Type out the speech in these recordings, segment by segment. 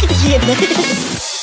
zostawienie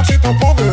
bate teu povo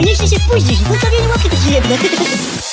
Jeśli się spóźnisz, zostawienie łapki to jedne.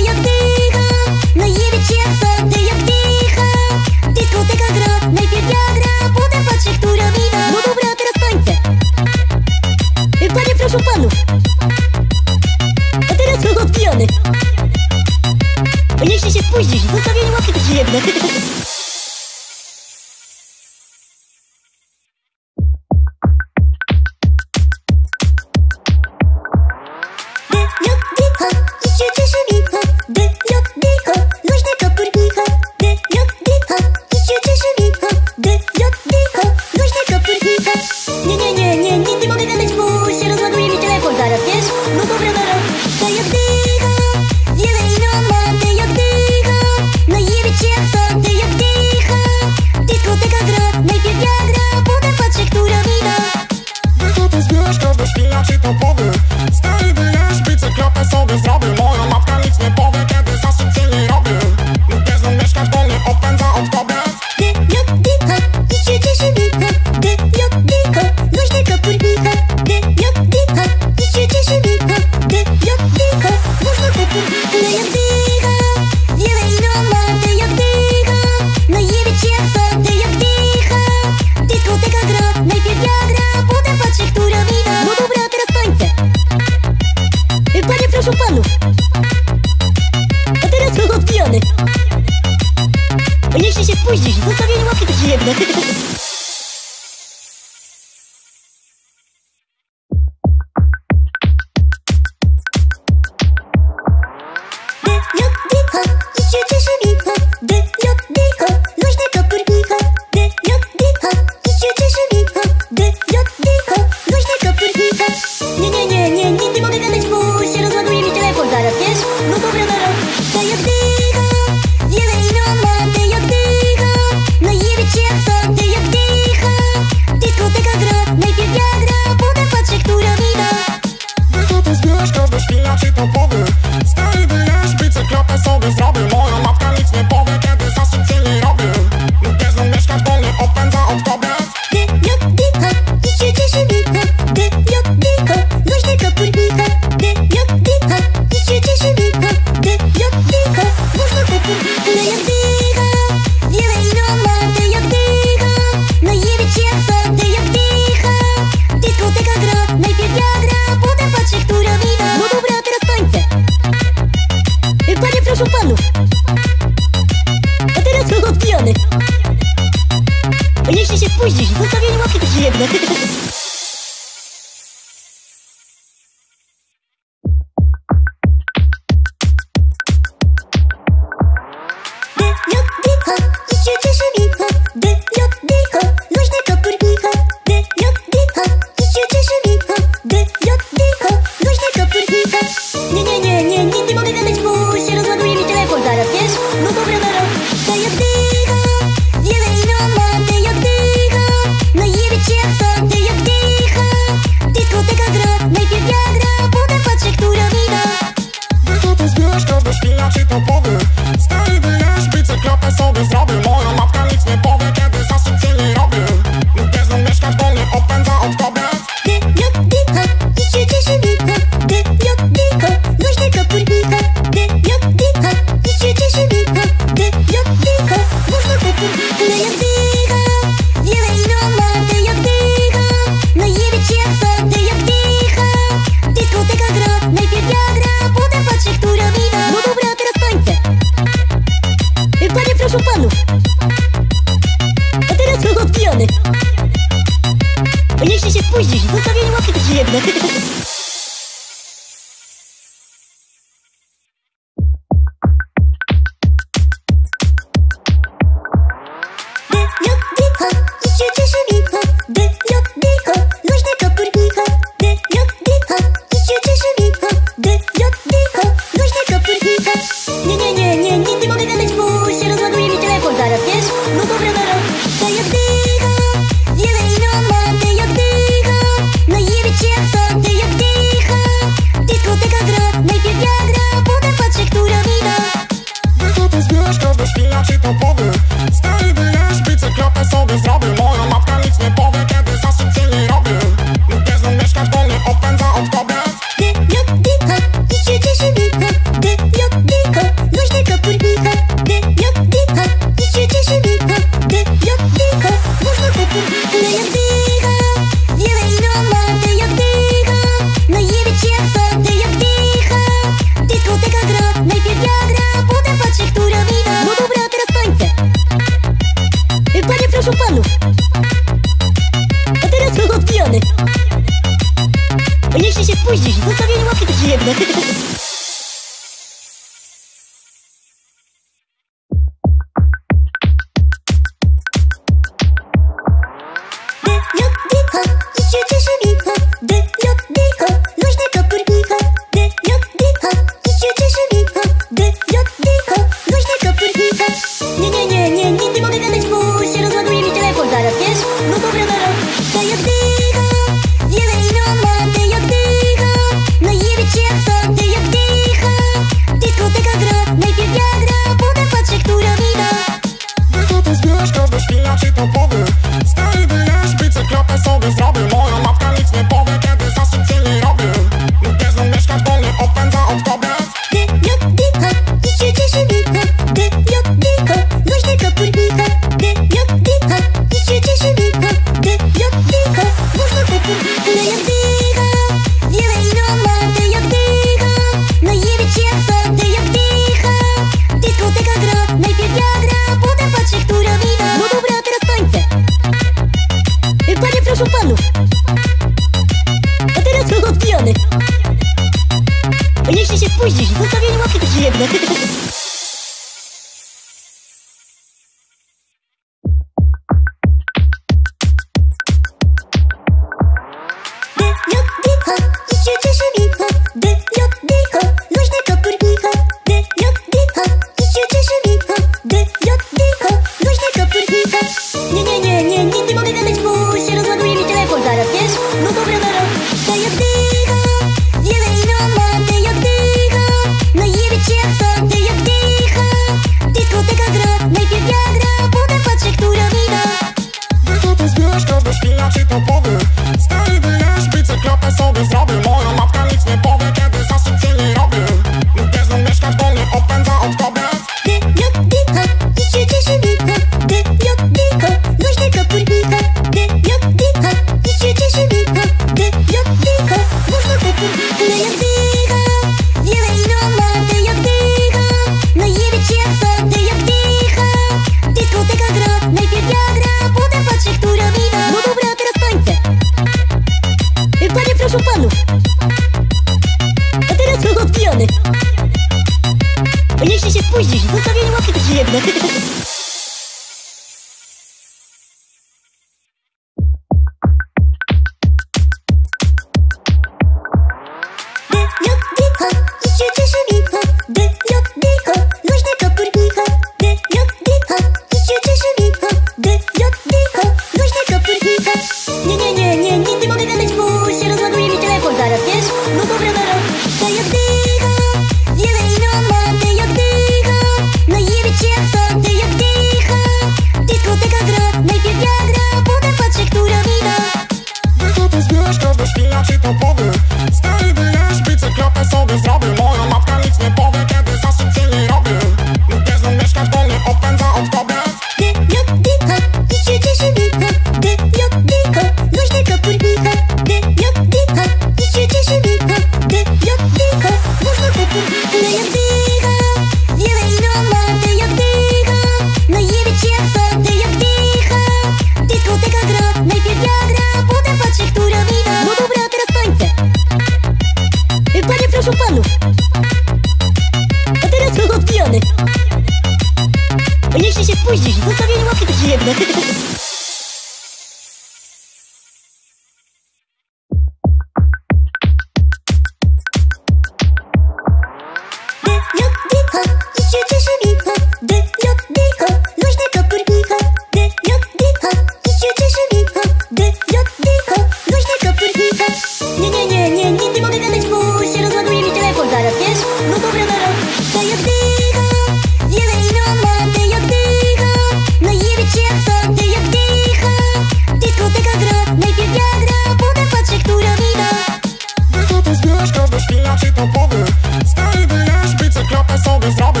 powie Stary wyjesz, bice klapę sobie zrobię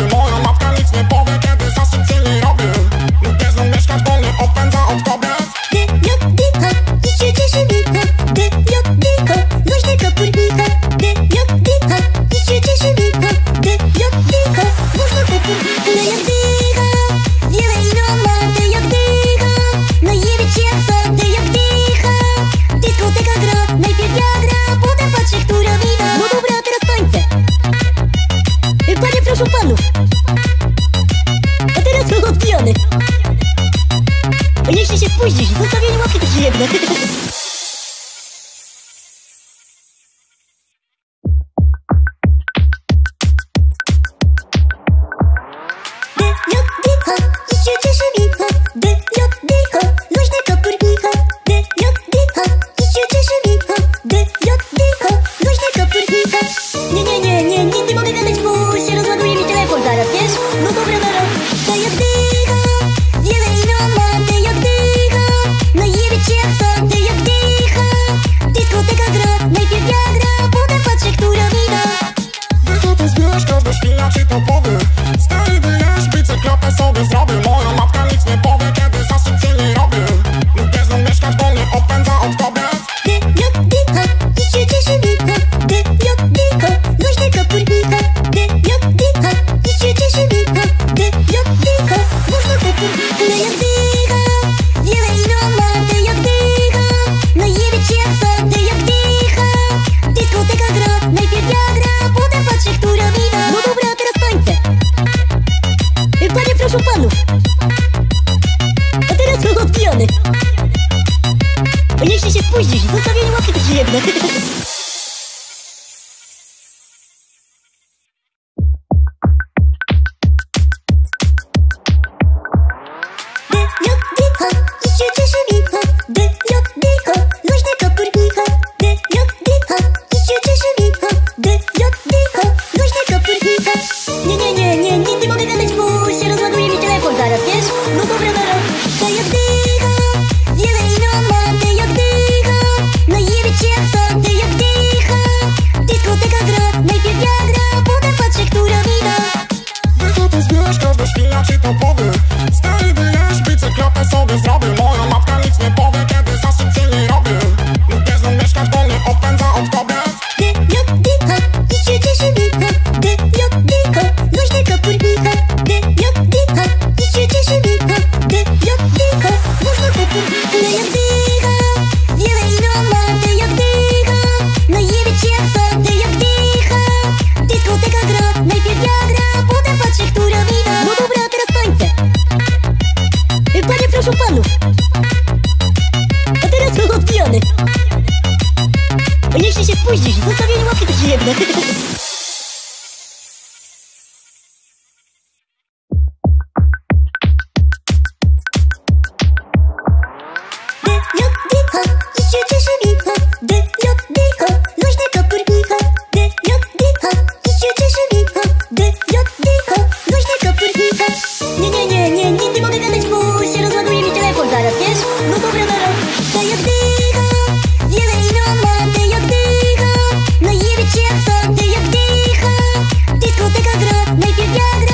я